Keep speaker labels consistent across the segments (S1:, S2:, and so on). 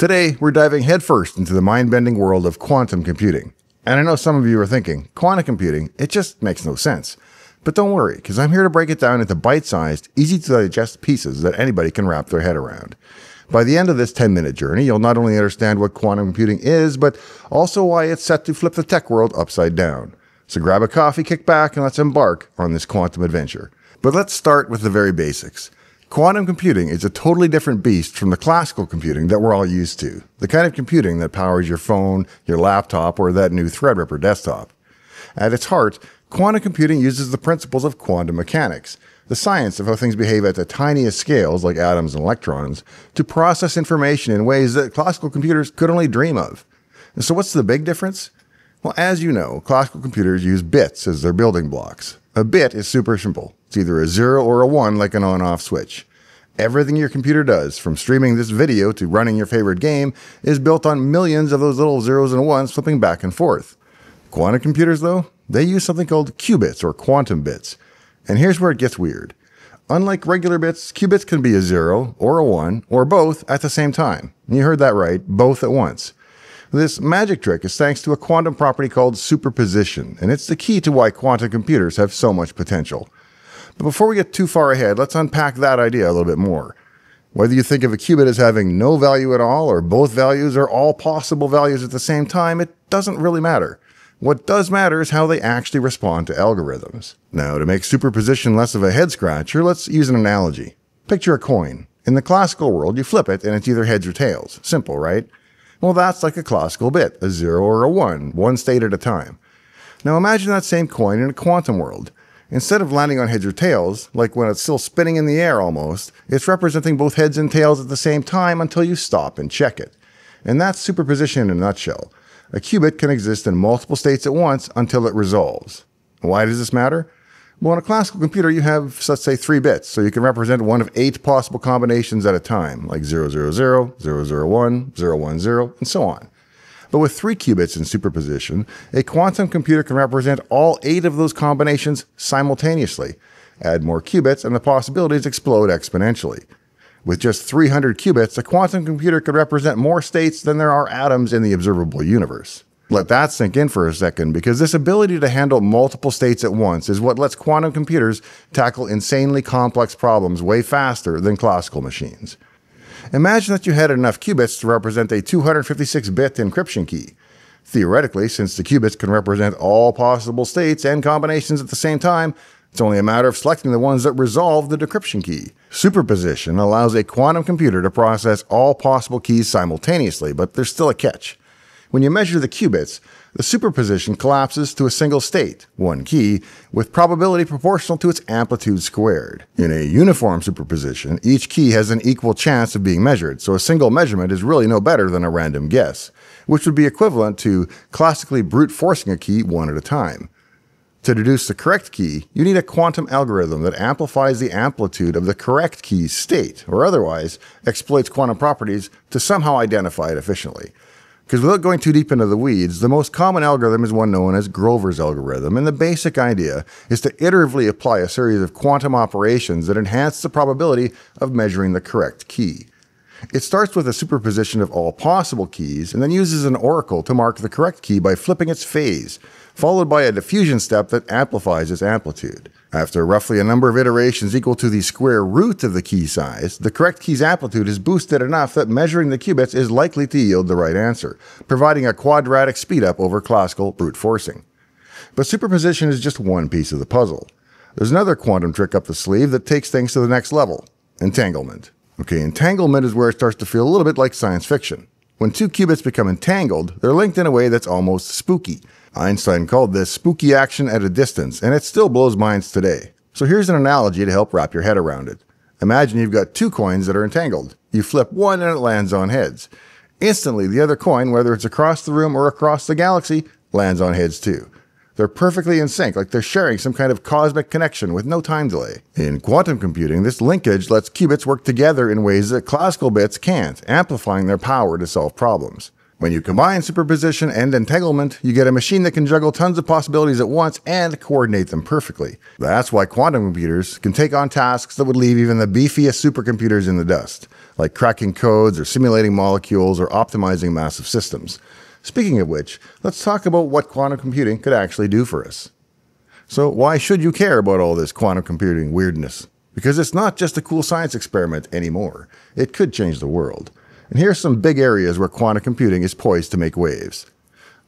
S1: Today, we're diving headfirst into the mind bending world of quantum computing. And I know some of you are thinking, quantum computing, it just makes no sense. But don't worry, because I'm here to break it down into bite sized, easy to digest pieces that anybody can wrap their head around. By the end of this 10 minute journey, you'll not only understand what quantum computing is, but also why it's set to flip the tech world upside down. So grab a coffee, kick back, and let's embark on this quantum adventure. But let's start with the very basics. Quantum computing is a totally different beast from the classical computing that we're all used to, the kind of computing that powers your phone, your laptop, or that new Threadripper desktop. At its heart, quantum computing uses the principles of quantum mechanics, the science of how things behave at the tiniest scales, like atoms and electrons, to process information in ways that classical computers could only dream of. And so, what's the big difference? Well, as you know, classical computers use bits as their building blocks. A bit is super simple. It's either a zero or a one, like an on off switch. Everything your computer does, from streaming this video to running your favorite game, is built on millions of those little zeros and ones flipping back and forth. Quantum computers, though, they use something called qubits or quantum bits. And here's where it gets weird. Unlike regular bits, qubits can be a zero or a one or both at the same time. You heard that right, both at once. This magic trick is thanks to a quantum property called superposition, and it's the key to why quantum computers have so much potential. But before we get too far ahead, let's unpack that idea a little bit more. Whether you think of a qubit as having no value at all, or both values, or all possible values at the same time, it doesn't really matter. What does matter is how they actually respond to algorithms. Now, to make superposition less of a head scratcher, let's use an analogy. Picture a coin. In the classical world, you flip it and it's either heads or tails. Simple, right? Well, that's like a classical bit, a zero or a one, one state at a time. Now imagine that same coin in a quantum world. Instead of landing on heads or tails, like when it's still spinning in the air almost, it's representing both heads and tails at the same time until you stop and check it. And that's superposition in a nutshell. A qubit can exist in multiple states at once until it resolves. Why does this matter? Well, in a classical computer, you have, let's say, three bits, so you can represent one of eight possible combinations at a time, like 000, 001, 010, and so on. But with three qubits in superposition, a quantum computer can represent all eight of those combinations simultaneously. Add more qubits, and the possibilities explode exponentially. With just 300 qubits, a quantum computer could represent more states than there are atoms in the observable universe. Let that sink in for a second because this ability to handle multiple states at once is what lets quantum computers tackle insanely complex problems way faster than classical machines. Imagine that you had enough qubits to represent a 256 bit encryption key. Theoretically, since the qubits can represent all possible states and combinations at the same time, it's only a matter of selecting the ones that resolve the decryption key. Superposition allows a quantum computer to process all possible keys simultaneously, but there's still a catch. When you measure the qubits, the superposition collapses to a single state, one key, with probability proportional to its amplitude squared. In a uniform superposition, each key has an equal chance of being measured, so a single measurement is really no better than a random guess, which would be equivalent to classically brute forcing a key one at a time. To deduce the correct key, you need a quantum algorithm that amplifies the amplitude of the correct key's state, or otherwise exploits quantum properties to somehow identify it efficiently. Because without going too deep into the weeds, the most common algorithm is one known as Grover's algorithm, and the basic idea is to iteratively apply a series of quantum operations that enhance the probability of measuring the correct key. It starts with a superposition of all possible keys and then uses an oracle to mark the correct key by flipping its phase, followed by a diffusion step that amplifies its amplitude. After roughly a number of iterations equal to the square root of the key size, the correct key's amplitude is boosted enough that measuring the qubits is likely to yield the right answer, providing a quadratic speedup over classical brute forcing. But superposition is just one piece of the puzzle. There's another quantum trick up the sleeve that takes things to the next level entanglement. Okay, entanglement is where it starts to feel a little bit like science fiction. When two qubits become entangled, they're linked in a way that's almost spooky. Einstein called this spooky action at a distance, and it still blows minds today. So here's an analogy to help wrap your head around it. Imagine you've got two coins that are entangled. You flip one and it lands on heads. Instantly, the other coin, whether it's across the room or across the galaxy, lands on heads too. They're perfectly in sync, like they're sharing some kind of cosmic connection with no time delay. In quantum computing, this linkage lets qubits work together in ways that classical bits can't, amplifying their power to solve problems. When you combine superposition and entanglement, you get a machine that can juggle tons of possibilities at once and coordinate them perfectly. That's why quantum computers can take on tasks that would leave even the beefiest supercomputers in the dust, like cracking codes or simulating molecules or optimizing massive systems. Speaking of which, let's talk about what quantum computing could actually do for us. So, why should you care about all this quantum computing weirdness? Because it's not just a cool science experiment anymore. It could change the world. And here are some big areas where quantum computing is poised to make waves.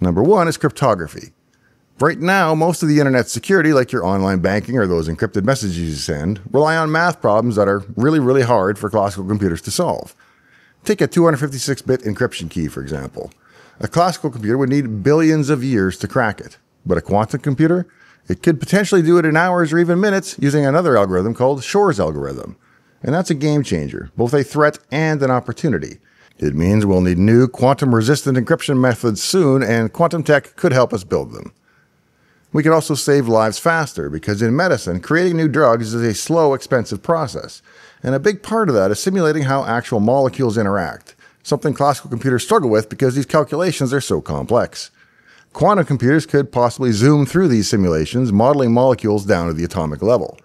S1: Number one is cryptography. Right now, most of the internet security, like your online banking or those encrypted messages you send, rely on math problems that are really, really hard for classical computers to solve. Take a 256 bit encryption key, for example. A classical computer would need billions of years to crack it, but a quantum computer, it could potentially do it in hours or even minutes using another algorithm called Shor's algorithm. And that's a game changer, both a threat and an opportunity. It means we'll need new quantum resistant encryption methods soon, and quantum tech could help us build them. We could also save lives faster because in medicine, creating new drugs is a slow, expensive process. And a big part of that is simulating how actual molecules interact something classical computers struggle with because these calculations are so complex. Quantum computers could possibly zoom through these simulations, modeling molecules down to the atomic level.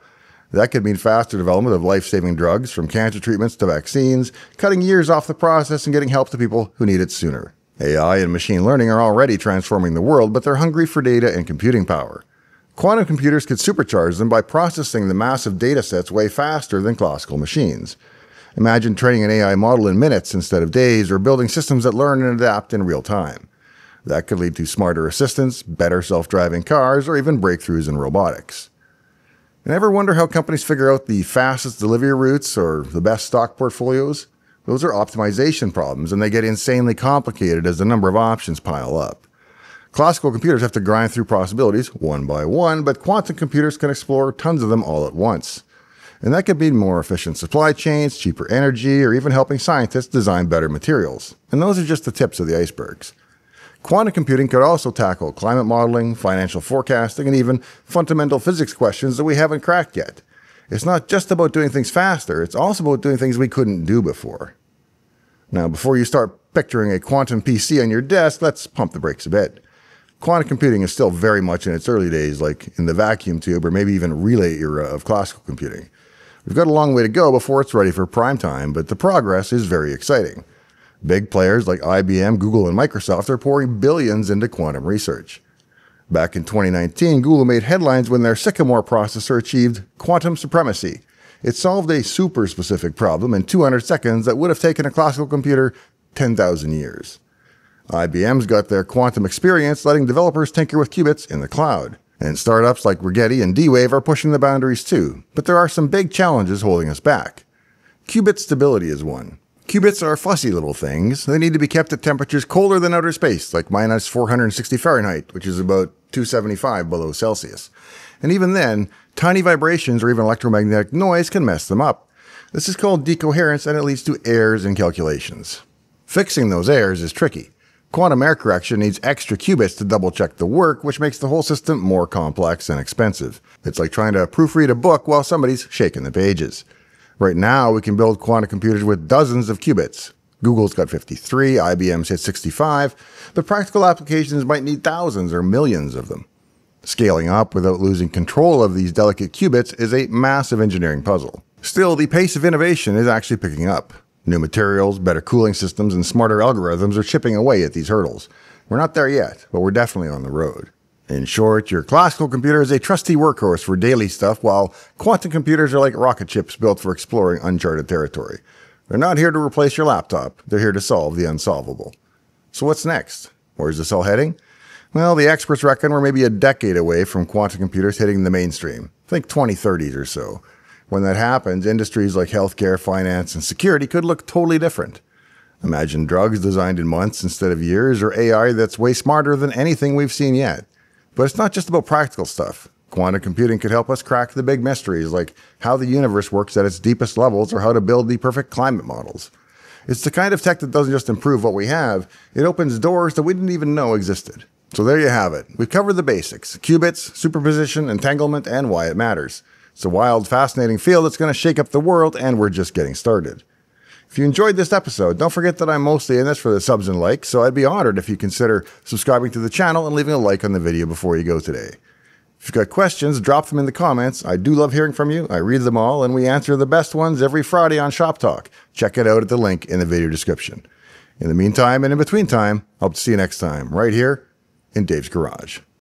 S1: That could mean faster development of life saving drugs, from cancer treatments to vaccines, cutting years off the process and getting help to people who need it sooner. AI and machine learning are already transforming the world, but they're hungry for data and computing power. Quantum computers could supercharge them by processing the massive data sets way faster than classical machines. Imagine training an AI model in minutes instead of days, or building systems that learn and adapt in real time. That could lead to smarter assistants, better self driving cars, or even breakthroughs in robotics. And ever wonder how companies figure out the fastest delivery routes or the best stock portfolios? Those are optimization problems, and they get insanely complicated as the number of options pile up. Classical computers have to grind through possibilities one by one, but quantum computers can explore tons of them all at once. And that could mean more efficient supply chains, cheaper energy, or even helping scientists design better materials. And those are just the tips of the icebergs. Quantum computing could also tackle climate modeling, financial forecasting, and even fundamental physics questions that we haven't cracked yet. It's not just about doing things faster, it's also about doing things we couldn't do before. Now, before you start picturing a quantum PC on your desk, let's pump the brakes a bit. Quantum computing is still very much in its early days, like in the vacuum tube or maybe even relay era of classical computing. We've got a long way to go before it's ready for prime time, but the progress is very exciting. Big players like IBM, Google, and Microsoft are pouring billions into quantum research. Back in 2019, Google made headlines when their Sycamore processor achieved quantum supremacy. It solved a super specific problem in 200 seconds that would have taken a classical computer 10,000 years. IBM's got their quantum experience letting developers tinker with qubits in the cloud. And startups like Rigetti and D-Wave are pushing the boundaries too, but there are some big challenges holding us back. Qubit stability is one. Qubits are fussy little things. They need to be kept at temperatures colder than outer space, like minus 460 Fahrenheit, which is about 275 below Celsius. And even then, tiny vibrations or even electromagnetic noise can mess them up. This is called decoherence and it leads to errors in calculations. Fixing those errors is tricky. Quantum error correction needs extra qubits to double check the work, which makes the whole system more complex and expensive. It's like trying to proofread a book while somebody's shaking the pages. Right now, we can build quantum computers with dozens of qubits. Google's got 53, IBM's hit 65, but practical applications might need thousands or millions of them. Scaling up without losing control of these delicate qubits is a massive engineering puzzle. Still, the pace of innovation is actually picking up. New materials, better cooling systems, and smarter algorithms are chipping away at these hurdles. We're not there yet, but we're definitely on the road. In short, your classical computer is a trusty workhorse for daily stuff, while quantum computers are like rocket ships built for exploring uncharted territory. They're not here to replace your laptop, they're here to solve the unsolvable. So what's next? Where's this all heading? Well, the experts reckon we're maybe a decade away from quantum computers hitting the mainstream. Think 2030s or so. When that happens, industries like healthcare, finance, and security could look totally different. Imagine drugs designed in months instead of years, or AI that's way smarter than anything we've seen yet. But it's not just about practical stuff. Quantum computing could help us crack the big mysteries like how the universe works at its deepest levels or how to build the perfect climate models. It's the kind of tech that doesn't just improve what we have, it opens doors that we didn't even know existed. So there you have it. We've covered the basics qubits, superposition, entanglement, and why it matters. It's a wild, fascinating field that's going to shake up the world, and we're just getting started. If you enjoyed this episode, don't forget that I'm mostly in this for the subs and likes, so I'd be honored if you consider subscribing to the channel and leaving a like on the video before you go today. If you've got questions, drop them in the comments. I do love hearing from you. I read them all, and we answer the best ones every Friday on Shop Talk. Check it out at the link in the video description. In the meantime and in between time, hope to see you next time, right here in Dave's Garage.